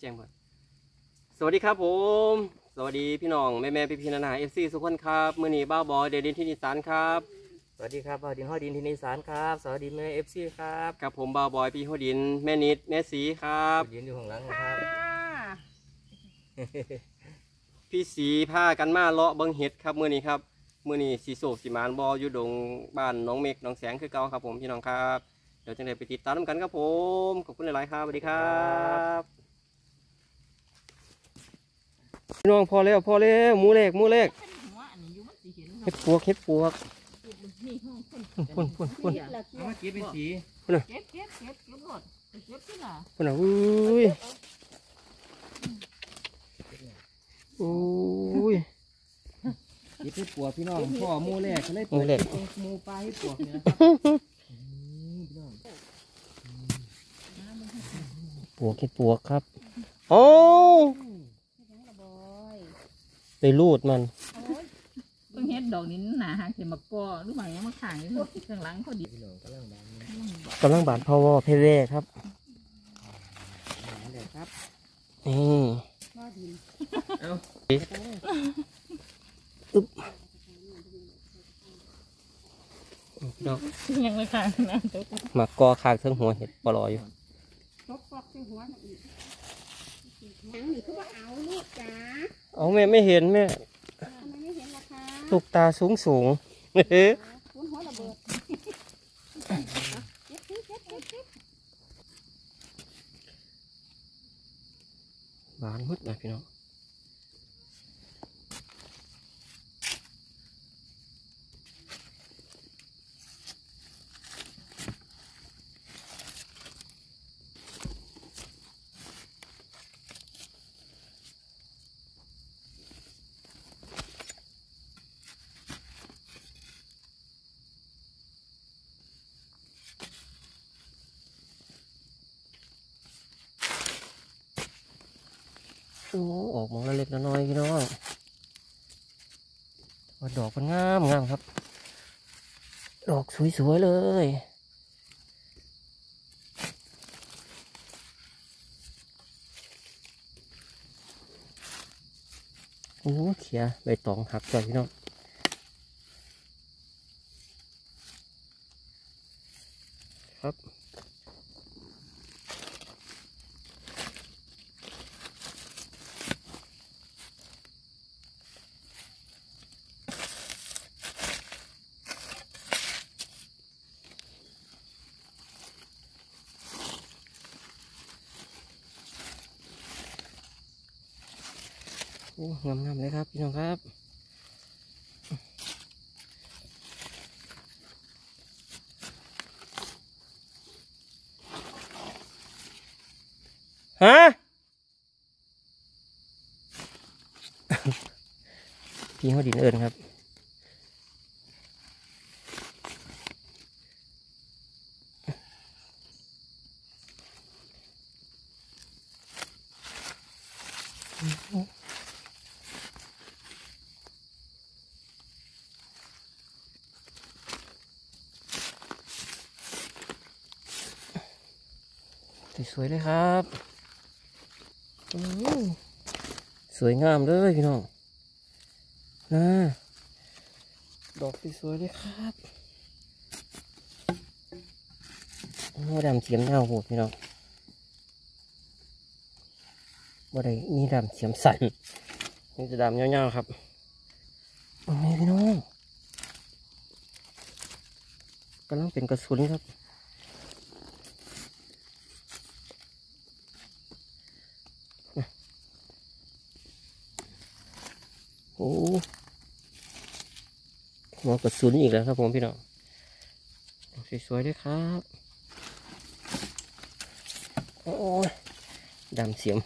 แจ้งเพิ่นสวัสดีครับผม สวัสดีพี่น้องแม่แม่พี่พี่นานาเอฟซีทุกคนครับมื้อนี้บ้าวบอยเดดินที่นิสานครับสวัสดีครับบาวดินห้อยดินที่นิสานครับสวัสดีแม่เอฟซีครับกับผมบ้าวบอยพี่หัวดินแม่นิดแม่สีครับยืนอยู่ข้างหลังนะครับพี่สีผ้ากันมาเลาะเบิงเห็ดครับมื้อนี้ครับมื้อนี้สีโศกสีมานบออยู่ดงบ้านน้องเมกน้องแสงคือเก่าครับผมพี่น้องครับเดี๋ยวจังไดไปติดตามกันครับผมขอบคุณหลายๆครับสวัสดีครับ พี่น้องพอแล้วพอแล้วหมูเล็กหมูเล็กหัวอันนี้อยู่มันสิเห็นเห็ดปวกเห็ดปวกนี่ห้องคนพุ่นพุ่นพุ่นเก็บเมื่อกี้เป็นสีเก็บเก็บเก็บเก็บหมดเก็บที่ล่ะพุ่นอะอุ้ยอุ้ยยิบให้ปัวพี่น้องพ่อหมูแรกก็เลยหมู่แรกเปิดหมูปลาให้ปัวเนี่ยนะครับอืมพี่น้องปวกเห็ดปวกครับโอ้ ไปรูดมันเพิ่งเฮ็ดดอกนี้หนาหางเข็มมะกอหรือว่ายังมาขางอยู่ข้างหลังเขาดีพี่น้องกำลังดังกำลังบาดพาวอเพเร่ครับเดี๋ยวครับนี่เอาดอกยังไม่ขางนะตัวหมากกอคางเทิงหัวเห็ดปลอยอยู่ตกปอกใส่หัวน่ะอีกหนังนี่คือว่าเอาลูกจ๋า เอาแม่ไม่เห็นแม่ทำไมไม่เห็นล่ะคะลูกตาสูงสูงคุณหัวระเบิดเก็บสิเก็บเก็บเก็บบานมืดเลยพี่น้องโอ้ออกมาเล็กๆน้อยๆพี่น้องว่าดอกมันงามงามครับ ดอก สวย ๆ เลย โอ้เขียใบตองหักก่อนพี่น้องครับ งามๆเลยครับ พี่น้องครับฮะพี่เขาดินเอิญครับ ส วยเลยครับสวยงามเลยพี่น้องนะดอกสวยเลยครับโอ้ดำเสียมยาวโหดพี่น้องบ่ได้มีดำเสียมสันนี่จะดำยาๆครับโอ้ยพี่น้องกำลังเป็นกระสุนครับ โอ้หัวกระสุนอีกแล้วครับผมพี่น้องสวยๆด้วยครับ โอ้ยดำเสียม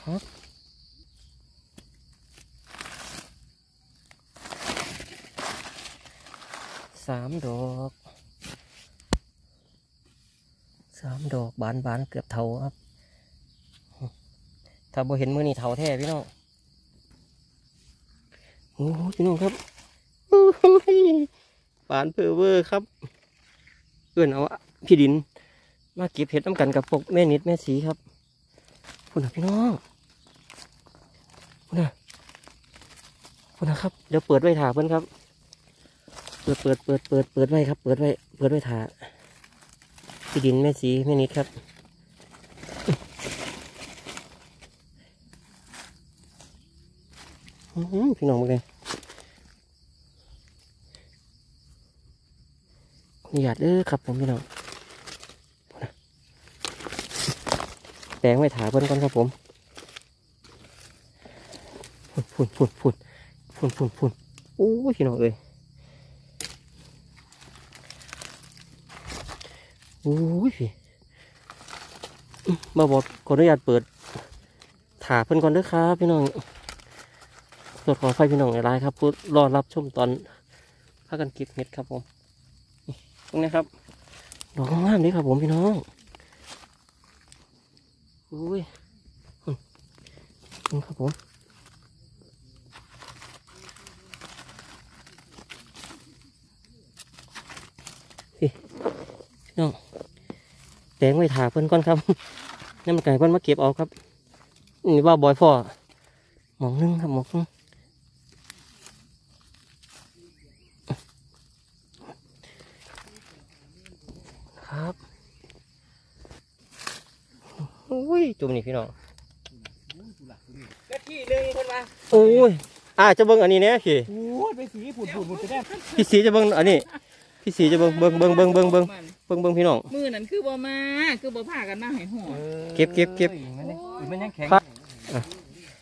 ครับ สามดอกสามดอก บานเกือบเท่าครับ ถ้าบ่เห็นมือนี่เท่าแท้พี่น้องโอ้โหพี่น้องครับโอ้ยฝานเพอเวอร์ครับเอื้อนเอาพี่ดิน มาเก็บเห็ดน้ำกันกับพวกแม่นิดแม่สีครับคุณนะพี่น้องคุณนะคุณนะครับ เดี๋ยวเปิดไว้ถาเพิ่นครับ เปิดเปิดเปิดเปิดเปิดไว้ครับ เปิดไว้ เปิดไว้ถาพี่ดินแม่สีแม่นิดครับ อื้อหือ พี่น้องมาเลยขออนุญาตเด้อครับผมพี่น้องแปลงไว้ถาเพิ่นก่อนครับผมพุ่นพุ่นพุ่นพุ่นพุ่นพุ่นโอ้ยพี่น้องเอ้ยโอ้ยพี่มาบอกขออนุญาตเปิดถาเพิ่นก่อนเด้อครับพี่น้อง สดขอไฟพี่น้องในไลน์ครับพูดรอรับชมตอนพากันเก็บเห็ดครับผมตรงนี้ครับดอกงามๆเลยครับผมพี่น้องอุ้ยนี่ครับผมพี่น้องแตงไว้ถาเพิ่นก่อนครับนี่มันไก่เพิ่นมาเก็บเอาครับนี่ว่าบอยฟอหมองนึ่งครับหมองนึง อุ้ยจุ่มนี่พี่น้องก็ที่หนึ่งคนมาโอ้ยอ่าจะเบิ่งอันนี้เนี่ยพี่โอ้ยไปสีผุดผุดผุดจะได้พี่สีจะเบิ่งอันนี้พี่สีจะเบิ่งเบิ่งเบิ่งเบิ่งเบิ่งเบิ่งเบิ่งเบิ่งพี่น้องมือนั้นคือบ่มาคือบ่พากันมาให้หอดเก็บเก็บเก็บมันยังมันยังแข็งครับ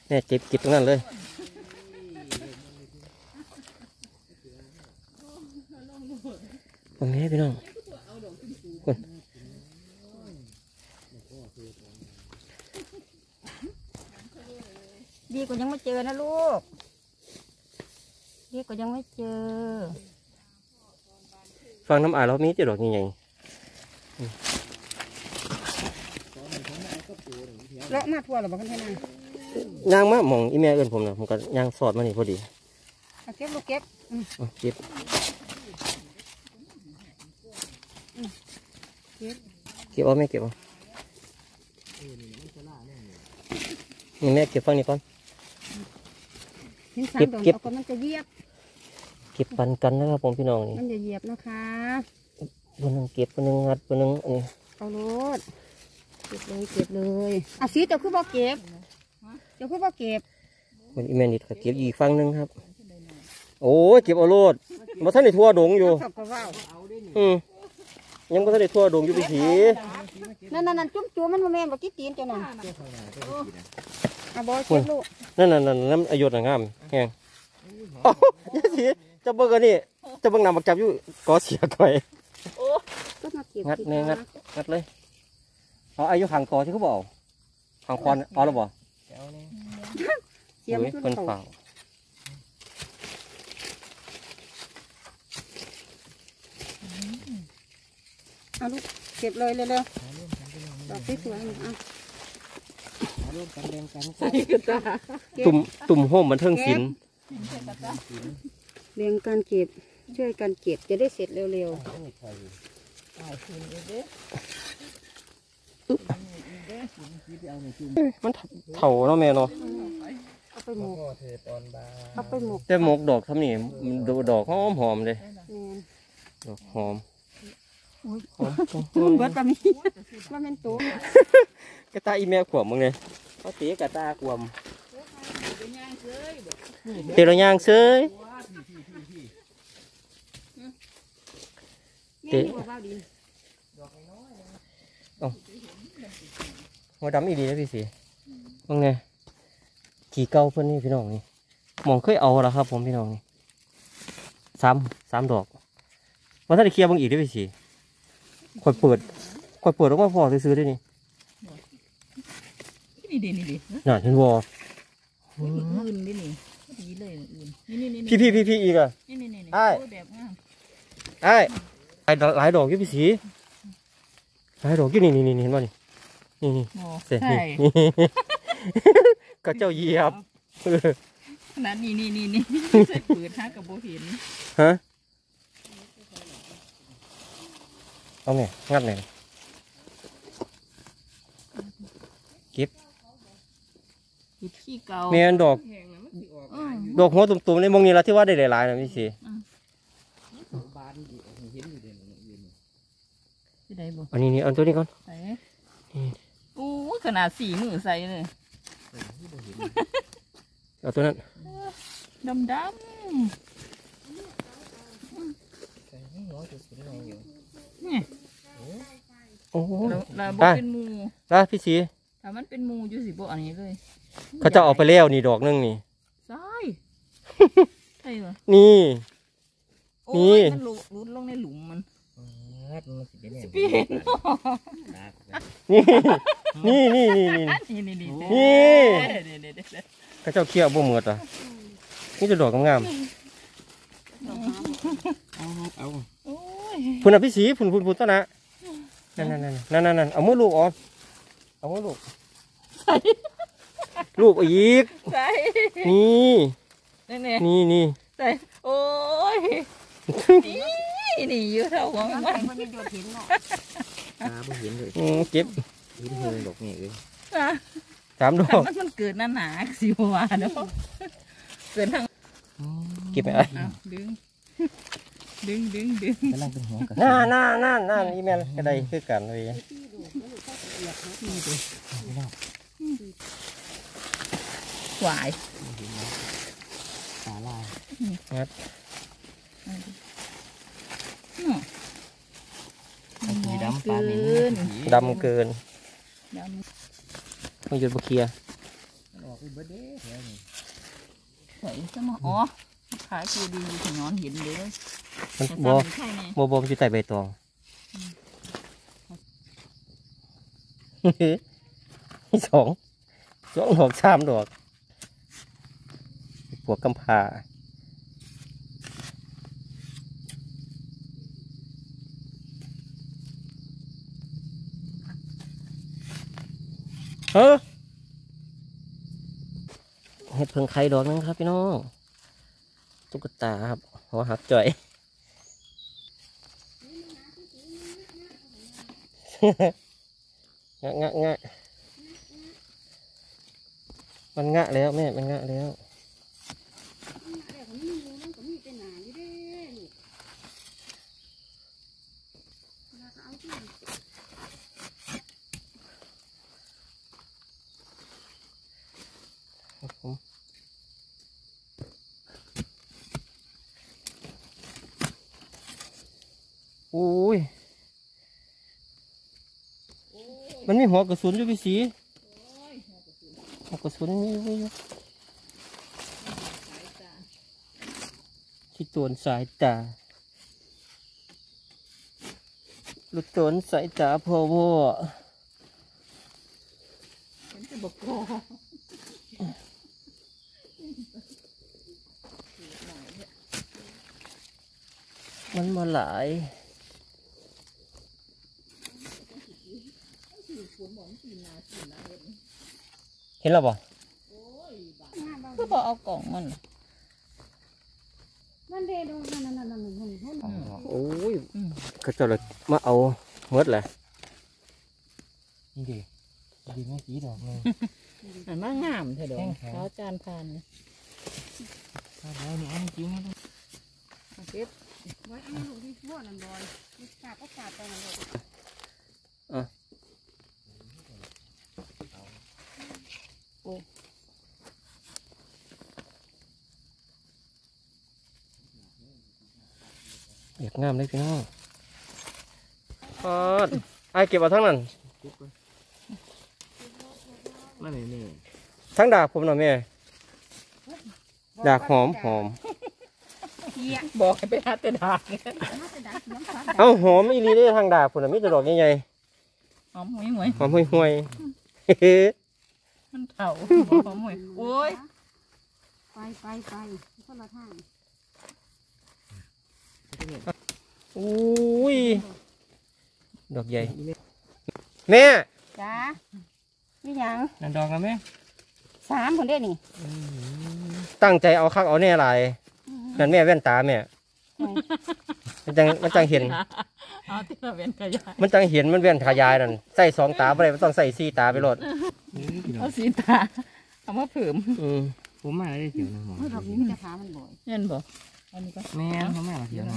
เนี่ยเก็บเก็บตรงนั้นเลยตรงนี้พี่น้อง ดีกว่ายังไม่เจอนะลูก ดีกว่ายังไม่เจอ ฟังน้ำอ่านเรามีจะดอกยังไงเลาะมาทั่วหรอบอกกันแค่นั้นย่างมาหมองอีแม่เอินผมนะผมก็ย่างสอดมานี่พอดีเอาเก็บลูกเก็บเอาเก็บเก็บเก็บเอาแม่เก็บเอานี่แม่เก็บฟังนี่ก่อน เห็นสาเก็มบดอกเก็บเอาก็มันจะเหยียบ เก็บปันกันนะครับผมพี่น้องนี่มันจะเหยียบนะคะคนหนึงเก็บคนหนึงงัดคนหนึงอันนี้เอารถเก็บเลยเก็บเลยอะสีเจ้าคือบ่เก็บเจ้าคือบ่เก็บมันอีแม่นี่ก็เก็บอีกฟังหนึงครับ โอ้ยเก็บเอาโลดมาท่านได้ทั่วดงอยู่ชอบก็ว่าวอืมยังมาท่านได้ทั่วดงอยู่พี่สีนั่นนั่นนั่นจุ้มจุ้มมันมาแม่นบ่กี่ตีนเจ้าน่ะ เอาบ่เก็บลูกนั่นนั่นนั่นน้ำอายุน่ะงามแฮงโอ้ยายสีจะเบิ่งอันนี้จะเบิ่งนำบักจับอยู่ก่อเสียก่อยก็มาเก็บงัดสิแน่คะงัดงัดเลยเอาอายุห่างก่อที่เขาบอกห่างคอนเอาแล้วบ่เสียมเฮ้ยขึ้นเพิ่นเขาเฝ้าเอาลูกเก็บเลยเร็วๆดอกสวยๆนี่อะ ร่วมกันแบ่งกันใส่กระตาตุ่มตุ่มโฮมบันเทิงศิลป์เรียงการเก็บช่วยกันเก็บจะได้เสร็จเร็วมันเถ่าเนาะแม่เนาะๆเอาไปหมกพ่อเธอตอนบ่ายเอาไปหมกแต่หมกดอกทำนี่มันดูดอกหอมหอมเลยแม่นดอกหอม หอมมันเบิดปะมีว่าแม่นตัวกระตาอีแม่ขวบมึงเลยเขาตีกระตาขวมเตะระยางเซยแม่นี่ว่าบ้าวดินหัวดำอีดีนะพี่สีมึงไงขี่เก่าเพื่อนนี่พี่น้องนี่หมองเคยเอาแล้วครับ ผมพี่น้องนี่สามสามดอกว่าถ้าได้เคลียร์บางอีกได้อพี่สี ค่อยเปิดค่อยเปิดออกมาพอซื้อๆได้นี่นี่ดินี่ดิน่ะเห็นวออื่นดินี่ดีเลยอื่นนี่นี่นี่พี่พี่พี่พี่อีกอะนี่นี่นี่อ้ายแบบงามไอ้ไอ้หลายดอกอยู่พี่สีหลายดอกอยู่นี่นี่นี่เห็นป่ะนี่นี่นี่โอ้เสร็จใช่นี่นี่ก็เจ้าเหยียบขนาดนี้นี่นี่นี่ใส่ปืนหากับโบเห็นฮะ เอาไงงัดไงเก็บหยิบขี้เก่าเมียนดอกอืมดอกหัวตุ่มๆในมองนี้ละที่ว่าได้หลายๆนะพี่สีที่ใดบ่อันนี้นี่เอาตัวนี้ก่อนใส่อืมโอ้ยขนาดสี่มือใส่เลยเอาตัวนั้นดำดใส่ให้น้อยจะสุดในอยู่ำนี่ โอ้โหแล้วแล้วบ่ได้เป็นหมูนะพี่สีถ้ามันเป็นหมูอยู่สิบ่อันนี้เลยเขาจะเอาไปแล้วนี่ดอกหนึงนี่ใช่ใช่เหรอนี่ โอ้นี่ยมันหลุดหลุดลงในหลุมมันงัดมันสิเป็นเนี่ยพี่เห็นดักนี่นี่นี่นี่นี่ นี่นี่นี่นี่ นี่นี่นี่เขาเจ้าเคี้ยวบ่เหมือดอะนี่จะดอกงามเอาเอาโอ้ยๆ พุ่นอะพี่สีพุ่นพุ่นพุ่นต้นนะนั่นนั่นนั่นนั่นนั่นเอามือลูกออกเอามือลูกลูกเอาอีกใส่นี่นี่นี่นี่นี่ใส่โอ้ยนี่นี่อยู่เท่าของมันมันมันมีโดดเห็นเนาะตาบ่เห็นเลยอืมเก็บเห็นเฮงดอกนี่เอ้ยนะสามดอกมันมันเกิดหนาหนาๆสิว่าเนาะเกิดทางเก็บไปอะอ้าวดึง ดึงดึงดึงกำลังเป็นหัวกันน่าน่าน่าน่าอีเมลก็ได้คือกันเลยหวายตาลายงัดอืมสีดำปลาเหม็นเกินดำเกินดต้องหยุดบุเคลียร์ออกไปเบิดเด้แถวนี้ำใส่ซะมาอ๋อขายคือดีอยู่ถึงนอนเห็นเลย มันแต่บ่ซ้ำใช่ไหมบ่บ่มันอยู่ใต้ใบตอง สองสองดอกสามดอกพวกกำพร้าเออเห็ดเพิ่งไข่ดอกนึงครับพี่น้องตุ๊กตาครับหัวหักจ่อย งะงะงะมันงะแล้วแม่ มันงะแล้ว มีหัวกระสุนอยู่พี่สีหัวกระสุนมีอยู่อยู่ที่ตัวสายตาลุดตนสายตาพ่อพ่อฉันจะบอกกมันมาหลาย เห็นแล้วบ่คือบอกเอากล่องมันนั่นเด้ดูนั่นนั่นนั่นนั่นนั่นนั่นโอ้ยอืมเขาเจะเลยมาเอาเมดแหละนี่ดิดีไม่สีดอกเลยอันน่างามเถอะดอกแข็งแข็งเขาจานพานเนี่ยถ้าแล้วนี่เอาจริงนะเอาเก็บไว้อันนี้ลูกที่ชั่วนั่นบอยนี่กาดก็กาดไปนั่นเลย อยากงามเลยพี่น้องปอดไอายเก็บเอาทั้งนั้นมานี่นี่ทั้งดาบผมหน่อยแม่ดากหอมหอมเฮียบอกให้ไปหาแต่ดากเนี่ยน่าจะดักน้ำฟ้าเอ้าหอมอีหลีได้ทางดาบผมน่ะมีแต่ดอกใหญ่หอมหวยหวยๆหอมห่วยๆเฮ้มัน เถ่าหอมหวยโอ้ยไปไปไปคนละทางอุ้ยดอกใหญ่แม่จ้านี่ยังนั่นดอกนะแม่สามคนเด้นี่ตั้งใจเอาคักเอาแน่หลายนั่นแม่แว่นตาแม่โอ้ยมันจังมันจังเห็นเอาที่เราเป็นขยายมันจังเห็นมันแว่นขยายนั่นใส่สองตาบ่ได้มันต้องใส่สี่ตาไปโลด เอาสีตา เอามาเผิมอืมผมมาได้เสียวนะหมอเฮ้ยดอกนี้มีแต่ขามันบ่อยเห็นบ่อันนี้ก็แม่เขามาเสียวนะ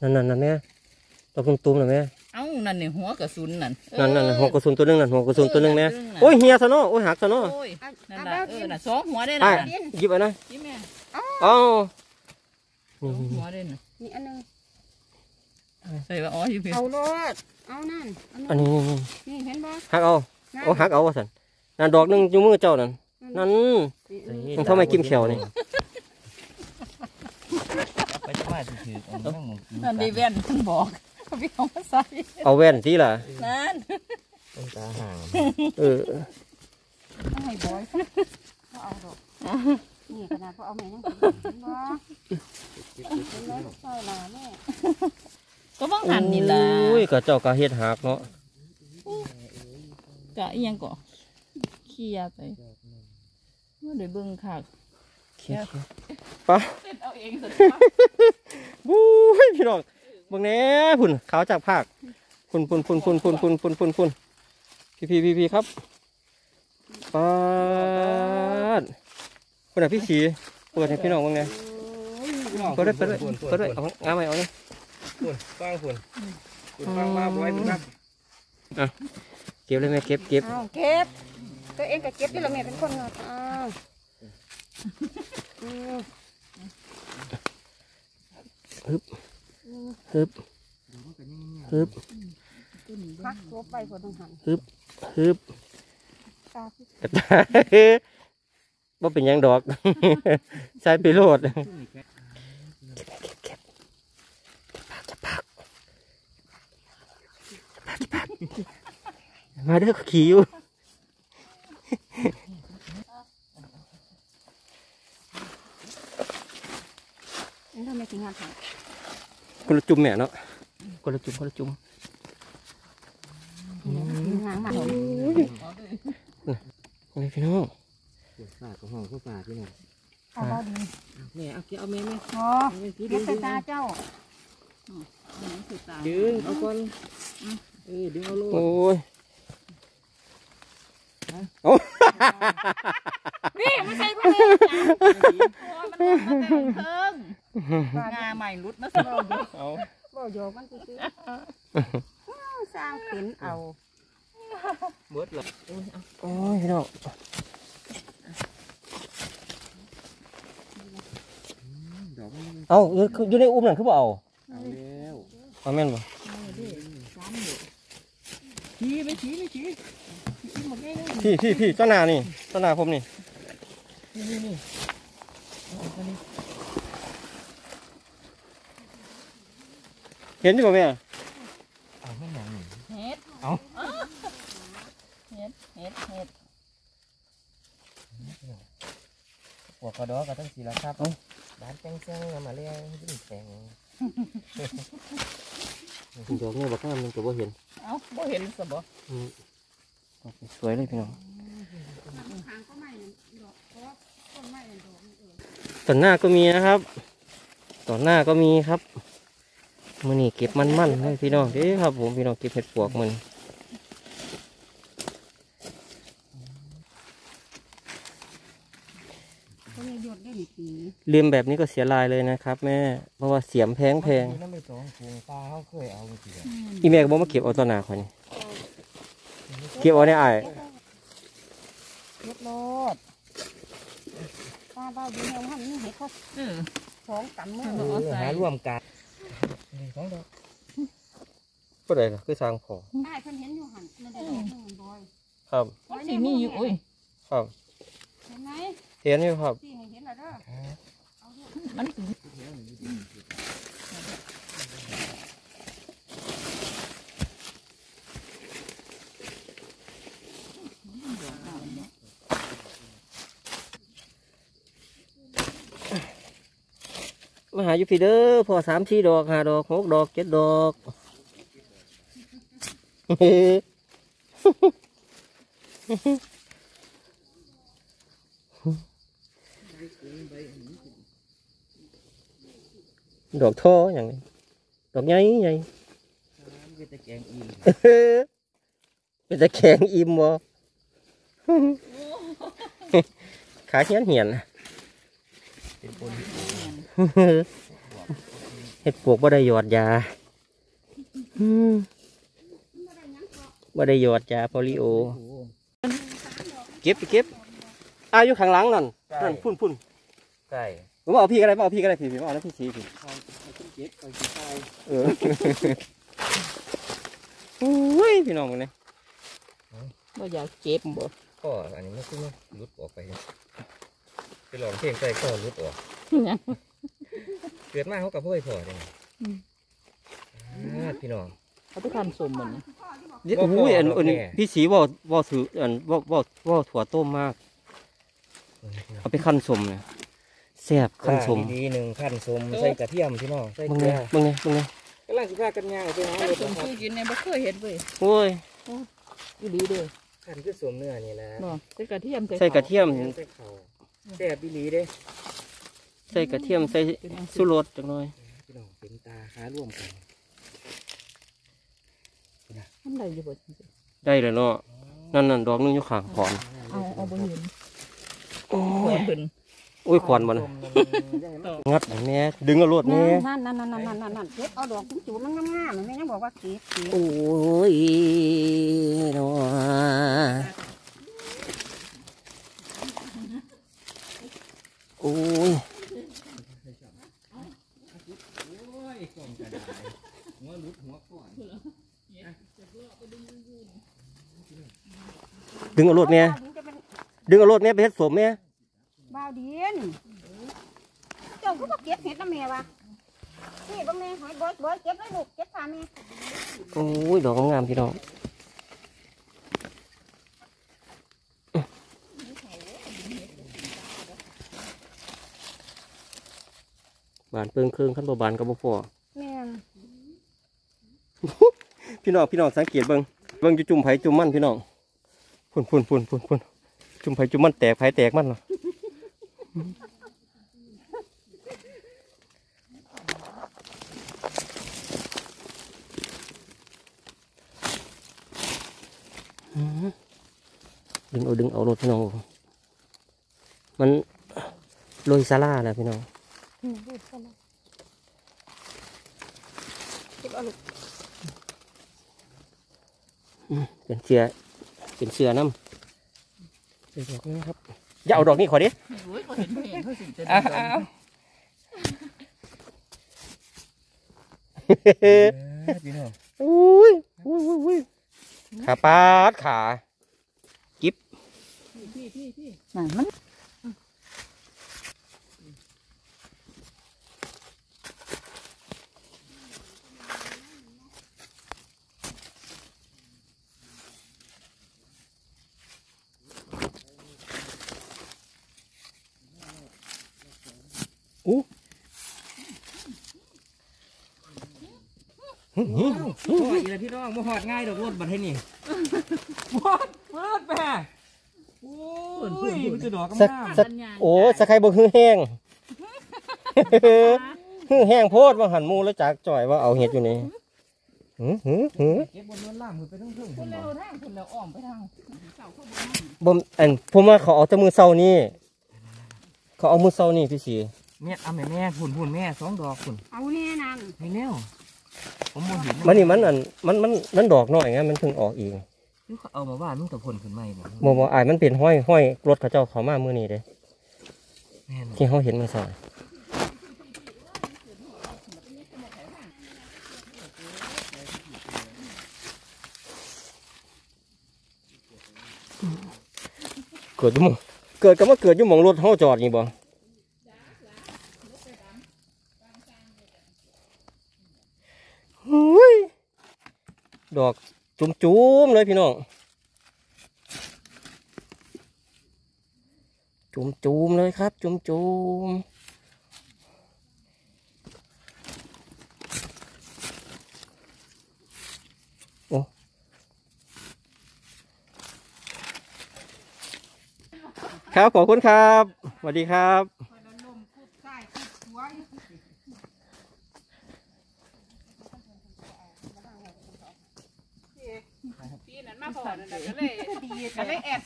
นั่นนั่นนั่นแม่ดอกตุ้มๆน่ะแม่เอ้านั่นนี่หัวกระสุนนั่นนั่นนั่นหัวกระสุนตัวหนึงนั่นหัวกระสุนตัวหนึงแม่เออนั่นโอ้ยเฮียซะเนาะโอ้ยหักซะเนาะโอ้ยเอานั่นเอาล่ะเบ้าเอกิอนน่ะสองหัวได้ไอ้น่ะหยิบเอะนะพี่แม่เอ้าสองหัวได้น่ะนี่อันหนึงใส่ว่าอ๋ออยู่พี่เอาโลด เอานั่นอันนี้นี่นี่เห็นบ่หักเอานั่นโอ้หักเอาว่าสันนั่นดอกหนึงอยู่มือเจ้านั่นนั่นนี่มันเข้ามากินแขวนี่ไปจะมาถืออันนั้นหมนั่นดีแว่นเพิ่นบอกพี่เอามาใส่เอาแว่นที่ล่ะนั่นต้นตาห่างเออเอาให้บอยซะบ่เอาดอกนี่ขนาดพอเอาแม่ยังกินเห็นบ่เห็นไหมใส่ลาแม่ ก็บ้องหันนี่ล่ะโอ้ยกะเจ้ากะเฮ็ดหักเนาะกะอีหยังก็ขี้ยาไปว่าได้เบิ่งคักเขียๆปะเสร็จเอาเองสิบู้ยพี่น้องเบิ่งแหน่พุ่นขาวจากภาคพุ่นพุ่นพุ่นพุ่นพุ่นพุ่นพุ่นพุ่นพุ่นพี่พี่พี่พี่ครับปาดพุ่นอะพี่สีเปิดให้พี่น้องเบิ่งแหน่เปิดด้วยเปิดด้วยเปิดด้วยเอางามไหมเอาเนี่ย ฝุ่นฟังฝุ่นฝุ่นฟังมาบ่อยครับเก็บเลยแม่เก็บเก็บเอาเก็บตัวเองก็เก็บนี่แหละแม่เป็นคนงานอ้าวอืมฮึบฮึบฮึบพักครบไปพอต้องหันฮึบตาพี่กระตายบ่เป็นหยังดอกใช้ไปโลดเก็บเก็บเก็บเก็บจะพัก จะพักจะพักจะพักมาเด้อขี่อยู่นี่ทำไมถึงงานถ่ายคนละจุ่มแม่เนาะคนละจุ่มคนละจุ่มงานมานี่พี่น้องฝากของห้องเขาฝากพี่น้องเอาเบาดีแม่เอาเกี่ยวเอาแม่แม่พอเก็บใส่ตาเจ้าดึงเอาก่อน เออดึงเอาลูกโอ้ยโอ้นี่ไม่ใช่คนเองโอ้ยมันลงมาแต่เทิงงาใหม่รุดมาซะเอาบ่โยกมันซื้อสร้างเป็นเอาเบิดเลยโอ้ยพี่น้องดอกมันเอาอยู่อยู่ในอุ้มนั่นคือบ่เอาเอาแล้วเอาแม่นบ่ ชี้ไปชี้ไปชี้พี่พี่พี่ต้นหนานี่ต้นหนาผมนี่เห็นอยู่ป่ะแม่เอาไม่หนังหนึ่งเฮ็ดเอาเฮ็ดเฮ็ดเฮ็ดหัวกระดอกก็ต้องสีละครับบ้านแจ้งแจ้งมาเรียงดิ้นแสงดอกนี่บอกว่ามันก็บ่เห็นเอ้าบ่เห็นซะบ่สวยเลยพี่น้องทางก็ไม่ดอกเพราะว่าต้นไม้ดอกมันเออต้นหน้าก็มีนะครับต้นหน้าก็มีครับมือนี่เก็บมันมันๆเลยพี่น้องเด้อครับผมพี่น้องเก็บเห็ดปวกมัน เขามีหยดได้หนึ่งปี ลืมแบบนี้ก็เสียลายเลยนะครับ แม่ เพราะว่าเสียมแพงแพงนั่นไม่ตรงฟูงปลาเขาเคยเอาจริงอีแม่ก็บอกมาเก็บเอาต้นหน้าคนนี้เก็บเอาในไอ้ายเฮ็ดโลดตาเบาดีแนวหันนี่เห็ดเขาเออสองกำมือเอาใส่หาร่วมกันสองดอกก็ได้คือสร้างพอได้เพิ่นเห็นอยู่หันนั่นได้ดอกหนึงบอยครับมันสิมีอยู่โอ้ยครับเห็นไหมเห็นอยู่ครับที่ให้เห็นแล้วเด้อ มันมาหาอยู่พี่เด้อพอสามสี่ดอกห้าดอกหกดอกเจ็ดดอกเดอกท่ออย่างนี้ดอกใหญ่ใหญ่เป็นตะแกงอีเป็นตะแข็งอิ่มบ่ขาเหียนเหียนเป็นคนเห็ดปวกบ่ได้หยอดยาอืมบ่ได้หยอดยาโปลิโอโอ้โหเก็บไปเก็บอาอยู่ข้างหลังนั่นนั่นพุ่นพุ่นไก่ ผมเอาพี่ก็ได้ผมเอาพี่ก็ได้พี่ผมเอาแล้วพี่สีพี่เอาเอาขึ้นเก็บเอาขึ้นไก่เออโอ้ยพี่น้องมึงเนี่ยบ่อยากเจ็บบ่ข้ออันนี้มันคือรุดออกไปไปลองเพลงใส่ข้อรุดออกยังเกิดมาเขากับพ่อยพ่อเลยอืมอ่าพี่น้องเอาไปทำสมมันนะนี่บ่พอโอ้ยอันหรอกอันนี้แม่พี่สีว่าว่าถืออันว่าว่าว่าถั่วต้มมาก เอาไปขั้นสมเนี่ย แซ่บขั้นสมดีๆหนึ่งขั้นสมใส่กระเทียมพี่น้องใส่มึงเกลืเนี่ยอมึงเนี่ยมึงเนี่ยกำลังสิพากันย่างไปหาทำรถสมนะครับคือกินเนี่ยบ่เคยเห็นเว้ยโอ้ยอีหลีเด้อขั้นคือสมเนื้อนี่นะเนาะใส่กระเทียมใส่กระเทียม ใส่ข้าวแซ่บอีหลีเด้ใส่กระเทียมใส่เป็นอันสุรสจังหน่อยพี่น้องเป็นตาขาร่วมกันทำได้อยู่บ่ได้เลยเนาะนั่นนั่นดอกหนึงอยู่ข้างขอนเอาเอาบ่เห็นโอ้ขวยนเพิ่นโอ้ยขวานมันสมนั่นได้ไหมงัดอย่างนี้ดึงเอารวดนี้นั่นนั่นนั่นนั่นนั่นนั่นเก็บเอาดอกจุ๋มๆมันงามๆมันไม่ยังบอกว่าเก็บเก็บโอ้ยเนาะโอ้ยหัวรุดหัวก่อนดึงเอารวดเนี้ยถึงจะเป็นดึงเอารวดเนี้ยไปเฮ็ดสมเนี้ย บ่าวเดียนเจ้า ก็บ่เก็บเห็ดนะแม่วะนี่บ่แม่หอยบอยบอยเก็บเลยลูกเก็บพาแม่โอ้ยดอกงามๆพี่น้องบานเปิงเครื่องขั้นบ่บานกับบ่พอแม่นพี่น้องพี่น้องสังเกตเบิ่งเบิ่งอยู่จุ่มไผจุ่มมันพี่น้องพุ่นพุ่นพุ่นพุ่นพุ่นจุ่มไผจุ่มมันแตกไผแตกมันเนาะอื ดึงเอาดึงเอารถพี่น้อง มันโรยซาร่าแหละพี่น้องเก็บเอาลูกเป็นเสือเป็นเสือน้ำเป็นดอกนี้นะครับ อย่าเอาดอกนี้ขอดิโอ้ยเขาเห็นเพลงเขาสิจะอ้าได้ดอกพี่น้องอุ้ยอุ้ยอุ้ยอุ้ยขาปาดขาพี่ พี่พี่นั่นมันพ่ออีกแล้วพี่น้องมาหอดง่ายดอกรถบัดให้นี่หอดเปิดแม่ สักลังสักโอ้สะใครบอกหื้อแห้งหื้อแห้งโพดว่าหันหมูแล้วจากจ่อยว่าเอาเห็ดอยู่นี่หื้อหื้อหื้อเก็บบนนู้นล่ามขึ้นไปทั้งเพิ่งคนแล้วทางคนแล้วอ้อมไปทางบ่มอันผมว่าเขาเอาแต่มือเศร้านี่เขาเอามือเศร้านี่พี่สีเนี่ยเอาแม่แม่พุ่นพุ่นแม่สองดอกพุ่นเอาแน่นั่นไม่แน่วผมมองเห็นมันนี่มันอันมันมันมันดอกน้อยไงมันเพิ่งออกเอง คือเขาเอามาว่ามันแต่พ่นขึ้นไม่บ่บ่บ่อายมันเป็นห้อยห้อยรถเขาเจ้าเขามามือนี้เด้แม่นที่เขาเห็นมันซอยเกิดอยุ่หมองเกิดก็มาเกิดอยุ่หมองรถเขาจอดนี่บ่หุ้ยดอก จุ้มๆเลยพี่น้องจุ่มจุมๆเลยครับ จุ่มจุมโอ้ครับขอบคุณครับสวัสดีครับ ปีนั้นมา พอนั่นน่ะก็เลยก็เลยแอด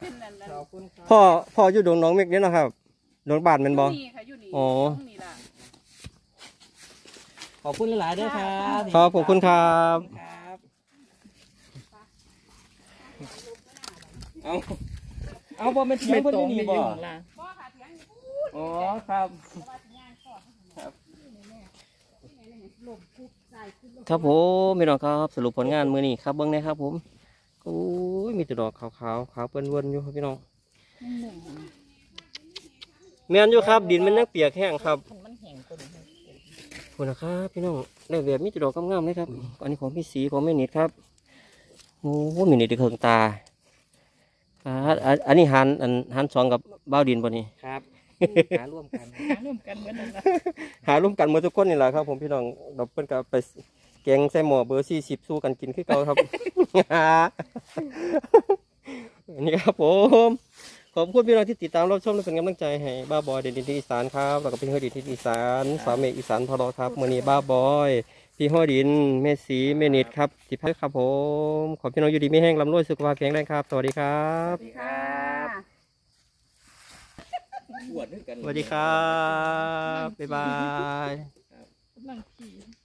ขึ้นนั่นนั่นพ่อพ่ออยู่ดงหน้องเมกเนี่ยเนาะครับดงบ้านแมันบ่ นี่ค่ะอยู่นี่อ๋อ ตรงนี่ล่ะ ขอบคุณหลายๆเด้อครับครับขอบคุณครับ ครับเอาเอาบ่เป็นเสียงเพิ่นอยู่นี่บ่ล่ะอ๋อครับครับผมพี่น้องครับสรุปผลงานมือนี้ครับเบิ้งนะครับผม โอ้ยมีแต่ดอกขาวๆขาวเปิ้นวนอยู่ครับพี่น้องแม่นอยู่ครับ ดินมันยังเปียกแห้งครับมันแห้งกว่านี้ขอบคุณนะครับพี่น้องได้แบบมีแต่ดอกงามๆเลยครับ อันนี้ของพี่สีของแม่นิดครับโอ้โหมีนิดเคืองตาอ่าอันอันนี้หันอันหันสองกับบ้าวดินปะนี่ครับหาร่วมกันหาร่วมกันเหมือนนั่นล่ะหาร่วมกันหมือทุกคนนี่แหละครับ ผมพี่น้องเราเพิ่นก็ไป แกงใส่หม้อเบอร์สี่สิบสู้กันกินคือเก่าครับ อันนี้ครับผม ขอบคุณพี่น้องที่ติดตามรับชมและเป็นกำลังใจให้บ้าบอยเด่นดินที่อีสานครับแล้วก็เป็นเฮอดินที่อีสาน สาวเมฆอีสานพอรอครับมือนี้บ้าบอย พี่ห้อดินแม่สีแม่นิดครับสิพักครับผม ขอพี่น้องอยู่ดีไม่แห้งลำรวยสุขภาพแข็งแรงครับ สวัสดีครับค่ะปวดด้วยกันสวัสดีครับบ๊ายบายกำลังขี่